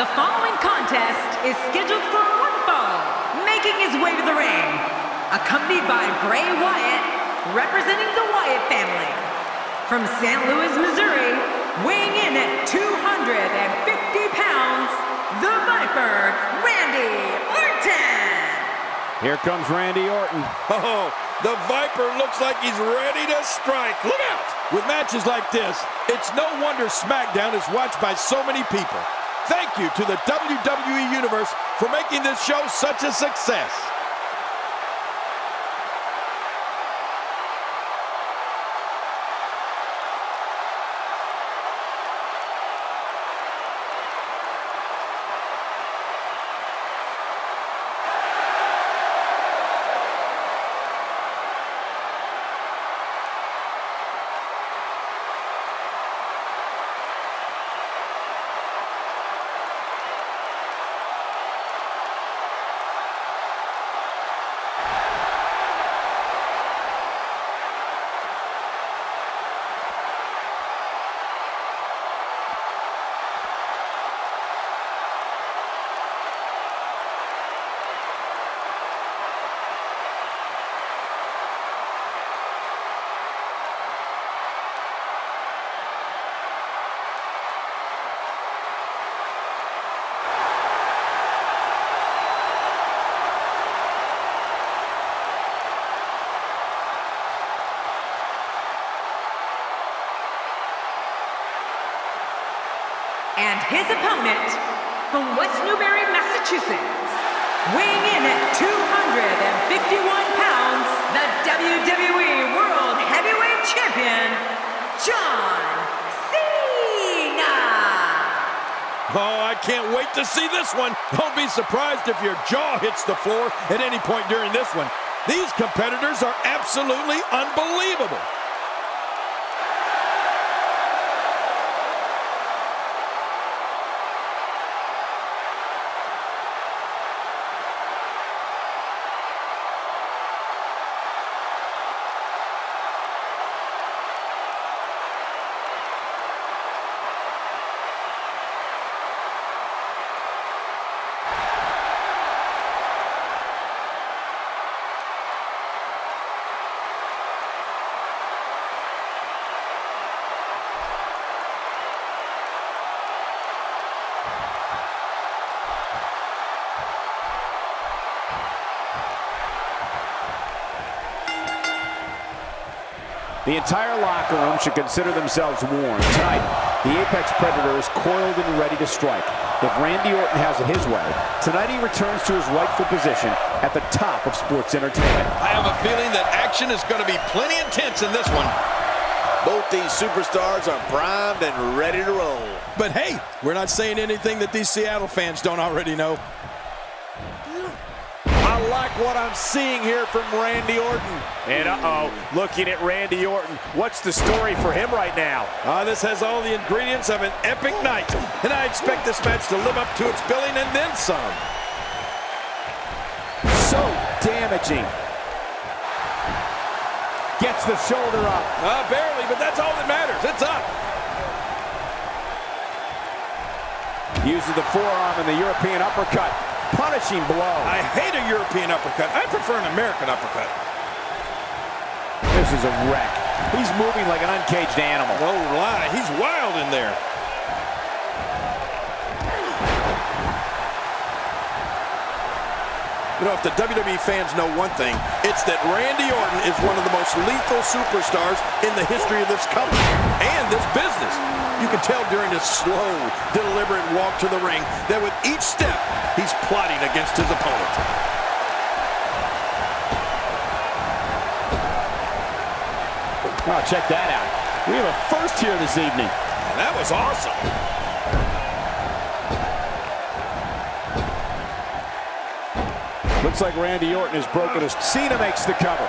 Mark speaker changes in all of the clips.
Speaker 1: The following contest is scheduled for one fall, making his way to the ring, accompanied by Bray Wyatt, representing the Wyatt family. From St. Louis, Missouri, weighing in at 250 pounds, the Viper, Randy Orton.
Speaker 2: Here comes Randy Orton.
Speaker 3: Oh, the Viper looks like he's ready to strike. Look out! With matches like this, it's no wonder SmackDown is watched by so many people. Thank you to the WWE Universe for making this show such a success.
Speaker 1: And his opponent, from West Newbury, Massachusetts, weighing in at 251 pounds, the WWE World Heavyweight Champion, John Cena.
Speaker 3: Oh, I can't wait to see this one. Don't be surprised if your jaw hits the floor at any point during this one. These competitors are absolutely unbelievable.
Speaker 2: The entire locker room should consider themselves warned. Tonight, the Apex Predator is coiled and ready to strike. If Randy Orton has it his way, tonight he returns to his rightful position at the top of sports entertainment.
Speaker 3: I have a feeling that action is going to be plenty intense in this one.
Speaker 4: Both these superstars are primed and ready to roll.
Speaker 3: But hey, we're not saying anything that these Seattle fans don't already know.
Speaker 4: I like what I'm seeing here from Randy Orton.
Speaker 2: And uh-oh, looking at Randy Orton. What's the story for him right now?
Speaker 3: Uh, this has all the ingredients of an epic night, and I expect this match to live up to its billing and then some.
Speaker 2: So damaging. Gets the shoulder up.
Speaker 3: Uh, barely, but that's all that matters. It's up.
Speaker 2: Uses the forearm and the European uppercut. Punishing blow.
Speaker 3: I hate a European uppercut. I prefer an American uppercut.
Speaker 2: This is a wreck. He's moving like an uncaged animal.
Speaker 3: No lie, he's wild in there. You know, if the WWE fans know one thing, it's that Randy Orton is one of the most lethal superstars in the history of this company and this business. You can tell during his slow, deliberate walk to the ring that with each step, he's plotting against his opponent.
Speaker 2: Oh, check that out. We have a first here this evening.
Speaker 3: That was awesome.
Speaker 2: Looks like Randy Orton has broken his. Cena makes the cover.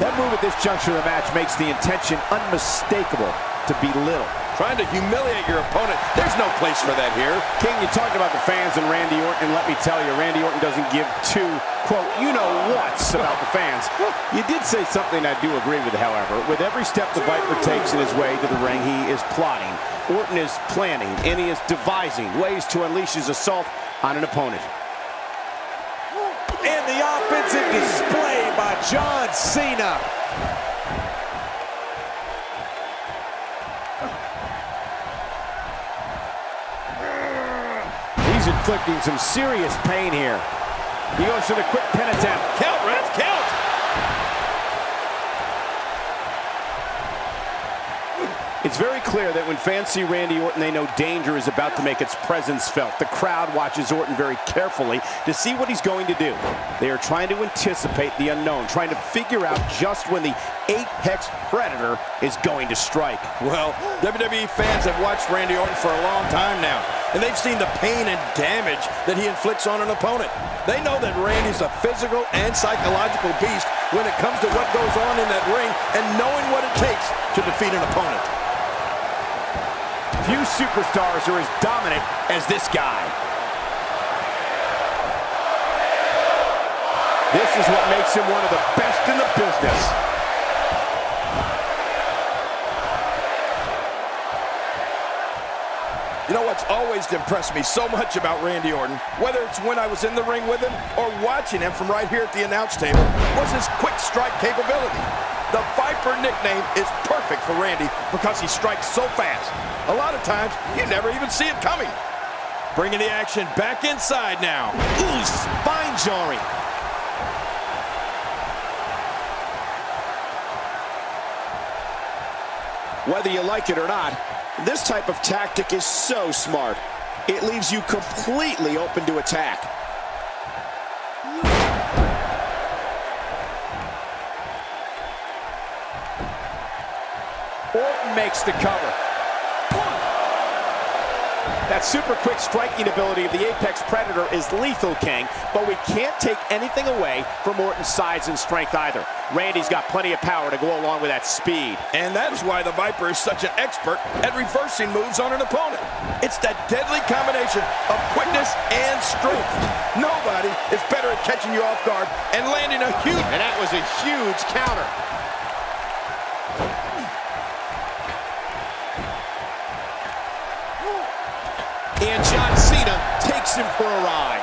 Speaker 2: That move at this juncture of the match makes the intention unmistakable to belittle.
Speaker 3: Trying to humiliate your opponent. There's no place for that here.
Speaker 2: King, you talked about the fans and Randy Orton, and let me tell you, Randy Orton doesn't give two, quote, you-know-whats about the fans. You did say something I do agree with, however. With every step the Viper takes in his way to the ring, he is plotting. Orton is planning, and he is devising ways to unleash his assault on an opponent.
Speaker 5: And the offensive display by John Cena.
Speaker 2: He's inflicting some serious pain here. He goes for the quick pin attempt.
Speaker 3: Count, Ref, count.
Speaker 2: It's very clear that when fans see Randy Orton, they know danger is about to make its presence felt. The crowd watches Orton very carefully to see what he's going to do. They are trying to anticipate the unknown, trying to figure out just when the Apex Predator is going to strike.
Speaker 3: Well, WWE fans have watched Randy Orton for a long time now, and they've seen the pain and damage that he inflicts on an opponent. They know that Randy's a physical and psychological beast when it comes to what goes on in that ring and knowing what it takes to defeat an opponent.
Speaker 2: Few superstars are as dominant as this guy. This is what makes him one of the best in the business.
Speaker 3: You know what's always impressed me so much about Randy Orton, whether it's when I was in the ring with him or watching him from right here at the announce table, was his quick strike capability. The Viper nickname is perfect for Randy because he strikes so fast. A lot of times, you never even see it coming. Bringing the action back inside now.
Speaker 5: Ooh, spine jarring.
Speaker 6: Whether you like it or not, this type of tactic is so smart. It leaves you completely open to attack.
Speaker 2: Orton makes the cover. That super quick striking ability of the Apex Predator is lethal, King, but we can't take anything away from Orton's size and strength either. Randy's got plenty of power to go along with that speed.
Speaker 3: And that's why the Viper is such an expert at reversing moves on an opponent. It's that deadly combination of quickness and strength. Nobody is better at catching you off guard and landing a huge...
Speaker 5: And that was a huge counter. Takes him for a ride.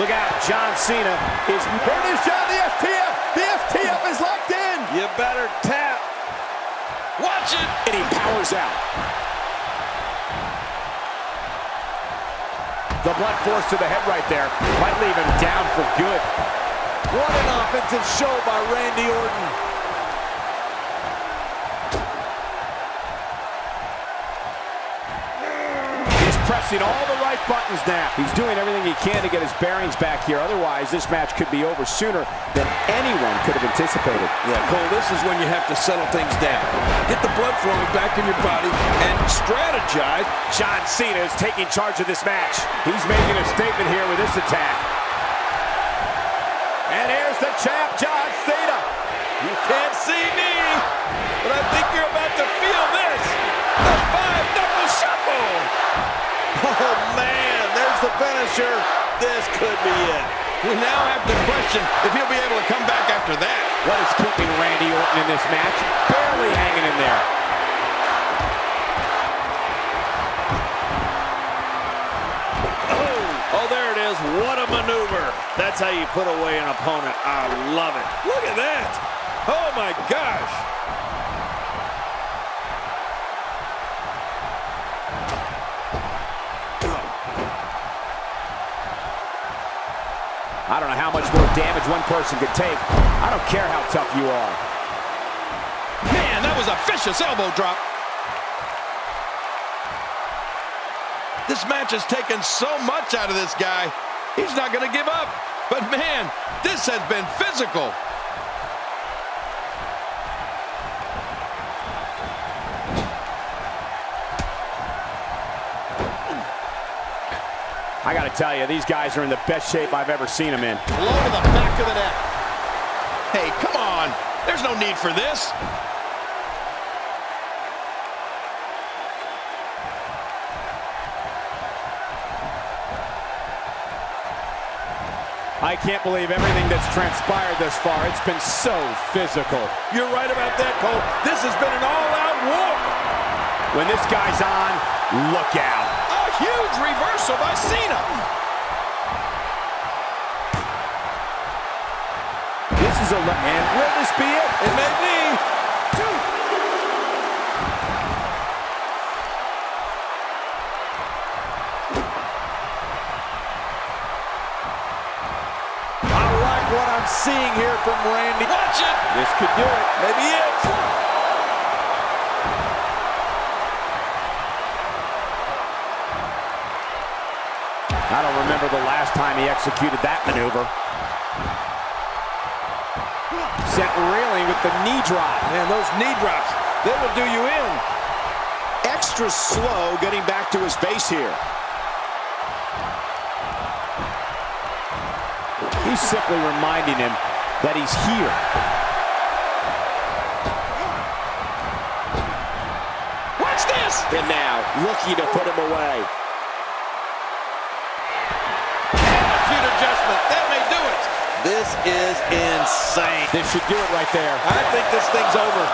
Speaker 2: Look out, John Cena is...
Speaker 5: There it is, John, the STF. The STF is locked in.
Speaker 3: You better tap. Watch it!
Speaker 6: And he powers out.
Speaker 2: The blunt force to the head right there might leave him down for good.
Speaker 5: What an offensive show by Randy Orton.
Speaker 2: Pressing all the right buttons now. He's doing everything he can to get his bearings back here. Otherwise, this match could be over sooner than anyone could have anticipated.
Speaker 3: Yeah, Cole, this is when you have to settle things down. Get the blood flowing back in your body and strategize.
Speaker 2: John Cena is taking charge of this match. He's making a statement here with this attack. And here's the champ, John Cena.
Speaker 3: You can't see me, but I think you're about to feel this. The five-knuckle shuffle.
Speaker 5: Oh, man, there's the finisher. This could be it.
Speaker 3: We now have to question if he'll be able to come back after that.
Speaker 2: What is keeping Randy Orton in this match? Barely hanging in there.
Speaker 7: Oh, oh there it is. What a maneuver. That's how you put away an opponent. I love it.
Speaker 3: Look at that. Oh, my gosh.
Speaker 2: I don't know how much more damage one person could take. I don't care how tough you are.
Speaker 3: Man, that was a vicious elbow drop. This match has taken so much out of this guy. He's not going to give up. But man, this has been physical.
Speaker 2: I got to tell you, these guys are in the best shape I've ever seen them in.
Speaker 5: Blow to the back of the neck.
Speaker 3: Hey, come on. There's no need for this.
Speaker 2: I can't believe everything that's transpired this far. It's been so physical.
Speaker 3: You're right about that, Cole. This has been an all-out war.
Speaker 2: When this guy's on, look out.
Speaker 3: Huge reversal by Cena.
Speaker 2: This is a... And will this be it?
Speaker 3: It may be.
Speaker 5: I like what I'm seeing here from Randy.
Speaker 3: Watch it.
Speaker 2: This could do it.
Speaker 3: Maybe it.
Speaker 2: I don't remember the last time he executed that maneuver. Sent reeling with the knee drop.
Speaker 3: Man, those knee drops, they will do you in.
Speaker 6: Extra slow getting back to his base here.
Speaker 2: He's simply reminding him that he's here.
Speaker 6: Watch this! And now, looking to put him away.
Speaker 3: That may do it.
Speaker 5: This is insane.
Speaker 2: This should do it right there.
Speaker 3: I think this thing's over.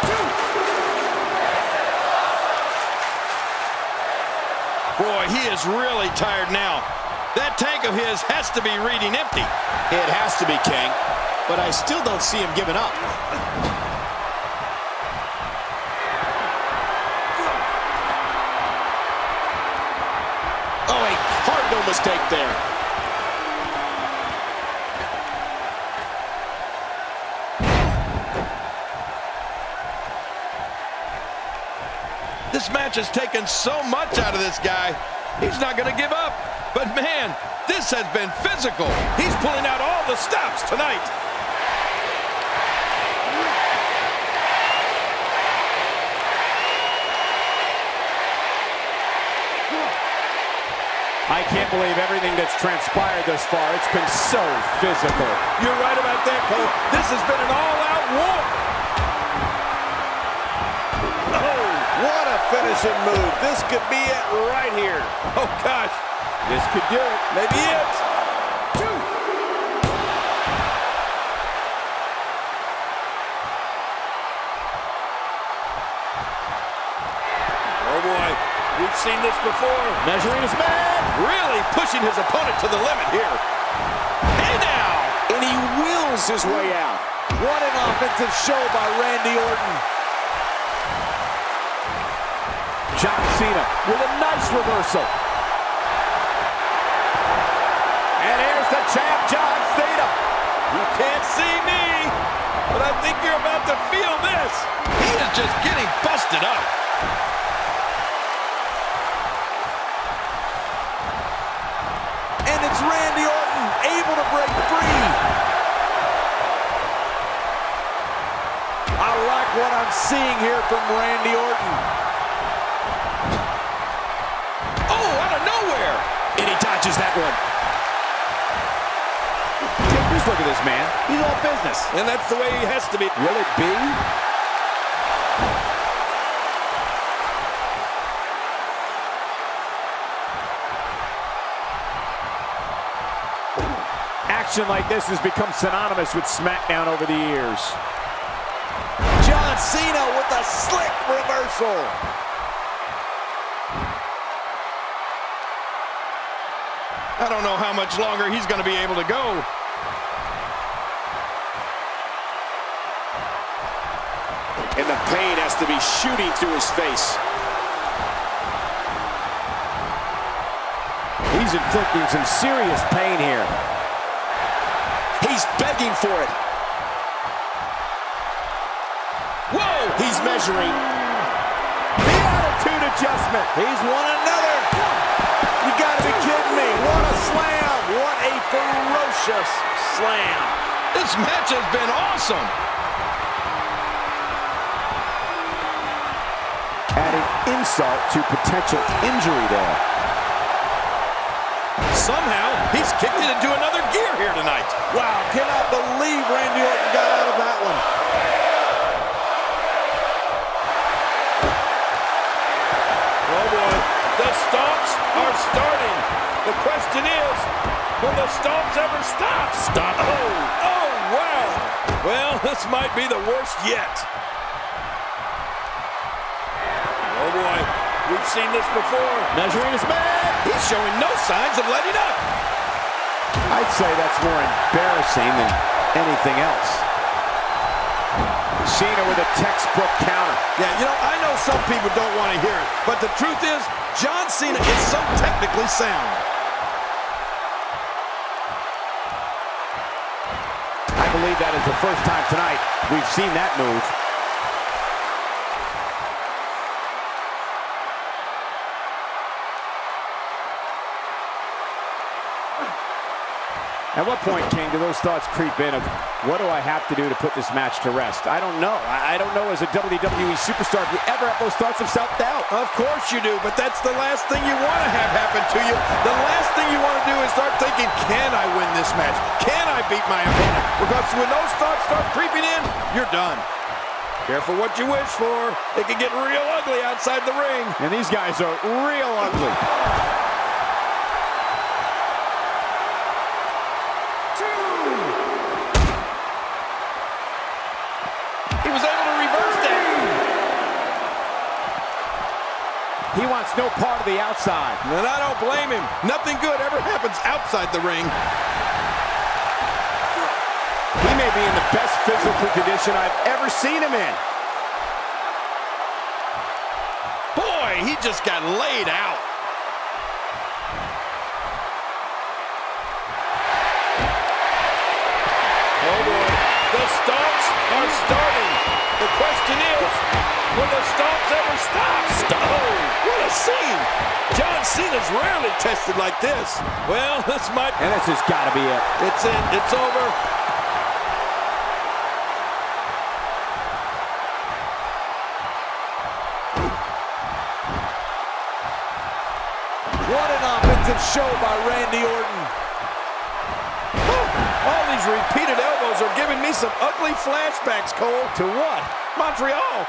Speaker 3: Boy, he is really tired now. That tank of his has to be reading empty.
Speaker 6: It has to be, King. But I still don't see him giving up. Oh, a hard no mistake there.
Speaker 3: Match has taken so much out of this guy. He's not going to give up. But man, this has been physical. He's pulling out all the stops tonight.
Speaker 2: I can't believe everything that's transpired thus far. It's been so physical.
Speaker 3: You're right about that, Cole. This has been an all-out war.
Speaker 5: Finishing move. This could be it right here.
Speaker 3: Oh, gosh.
Speaker 2: This could do it.
Speaker 3: Maybe it. Oh, boy. We've seen this before.
Speaker 2: Measuring his man.
Speaker 3: Really pushing his opponent to the limit here. Hey, now.
Speaker 6: And he wills his way out.
Speaker 5: What an offensive show by Randy Orton.
Speaker 2: John Cena with a nice reversal. And here's the champ, John Cena.
Speaker 3: You can't see me, but I think you're about to feel this. He is just getting busted up.
Speaker 5: And it's Randy Orton able to break free. I like what I'm seeing here from Randy Orton.
Speaker 3: Oh, out of nowhere.
Speaker 6: Dodges that one.
Speaker 2: Just look at this man. He's all business.
Speaker 3: And that's the way he has to be.
Speaker 2: Will it be? Action like this has become synonymous with SmackDown over the years.
Speaker 5: John Cena with a slick reversal.
Speaker 3: I don't know how much longer he's going to be able to go.
Speaker 6: And the pain has to be shooting through his face.
Speaker 2: He's inflicting some serious pain here.
Speaker 6: He's begging for it.
Speaker 3: Whoa!
Speaker 6: He's measuring.
Speaker 2: The attitude adjustment.
Speaker 5: He's won another. You gotta be kidding me. What a slam. What a ferocious slam.
Speaker 3: This match has been awesome.
Speaker 2: Adding insult to potential injury there.
Speaker 3: Somehow, he's kicked it into another gear here tonight.
Speaker 5: Wow, cannot believe Randy Orton got out
Speaker 3: starting. The question is, will the stomps ever stop?
Speaker 7: Stop. Oh,
Speaker 3: Oh, wow. Well, this might be the worst yet. Oh, boy. We've seen this before.
Speaker 7: measuring his man.
Speaker 3: He's showing no signs of letting up.
Speaker 2: I'd say that's more embarrassing than anything else. Cena with a textbook counter.
Speaker 3: Yeah, you know, I know some people don't want to hear it, but the truth is, John Cena is so technically sound.
Speaker 2: I believe that is the first time tonight we've seen that move. At what point, King, do those thoughts creep in of what do I have to do to put this match to rest? I don't know. I I don't know as a WWE superstar if you ever have those thoughts of self-doubt.
Speaker 3: Of course you do, but that's the last thing you want to have happen to you. The last thing you want to do is start thinking, can I win this match? Can I beat my opponent? Because when those thoughts start creeping in, you're done. Careful what you wish for. It can get real ugly outside the ring.
Speaker 2: And these guys are real ugly. The outside.
Speaker 3: And I don't blame him. Nothing good ever happens outside the ring.
Speaker 2: He may be in the best physical condition I've ever seen him in.
Speaker 3: Boy, he just got laid out. The question is, will the stomps ever stop? Stop. Oh, what a scene. John Cena's rarely tested like this. Well, this might...
Speaker 2: And this has got to be it.
Speaker 3: It's in. It's over.
Speaker 5: What an offensive show by Randy Orton.
Speaker 3: These repeated elbows are giving me some ugly flashbacks, Cole.
Speaker 2: To what?
Speaker 3: Montreal.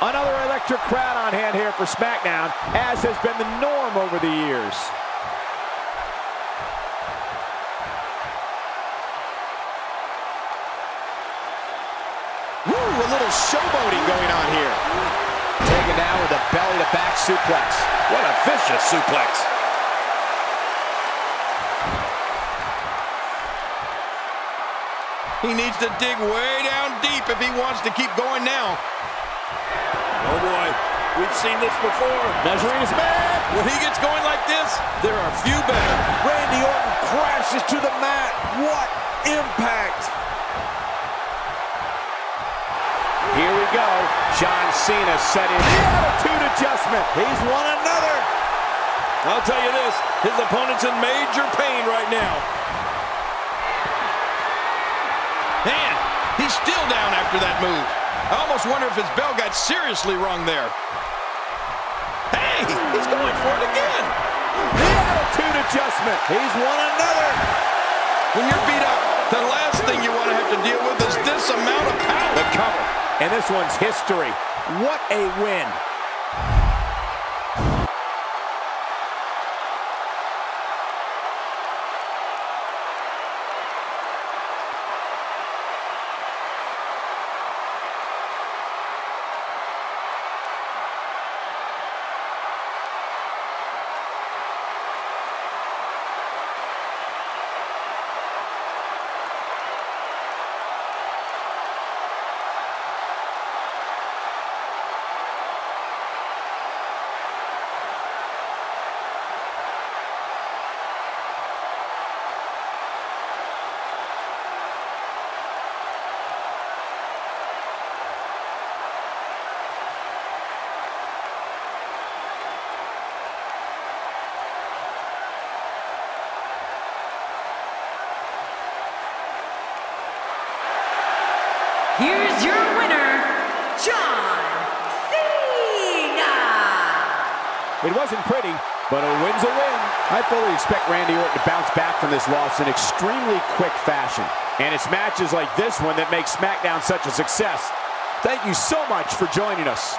Speaker 2: Another electric crowd on hand here for SmackDown, as has been the norm over the years.
Speaker 6: Showboating going on here.
Speaker 2: Taken down with a belly-to-back suplex.
Speaker 3: What a vicious suplex. He needs to dig way down deep if he wants to keep going now. Oh boy, we've seen this before.
Speaker 7: Measuring his man.
Speaker 3: When he gets going like this, there are few better.
Speaker 5: Randy Orton crashes to the mat. What impact.
Speaker 2: Here we go. John Cena set in the attitude adjustment.
Speaker 5: He's won another.
Speaker 3: I'll tell you this, his opponent's in major pain right now. Man, he's still down after that move. I almost wonder if his bell got seriously wrong there. Hey, he's going for it again.
Speaker 2: The attitude adjustment.
Speaker 5: He's won another.
Speaker 3: When you're beat up, the last thing you want to have to deal with is this amount of power.
Speaker 2: The cover. And this one's history. What a win. Wasn't pretty, but a win's a win. I fully expect Randy Orton to bounce back from this loss in extremely quick fashion. And it's matches like this one that make SmackDown such a success. Thank you so much for joining us.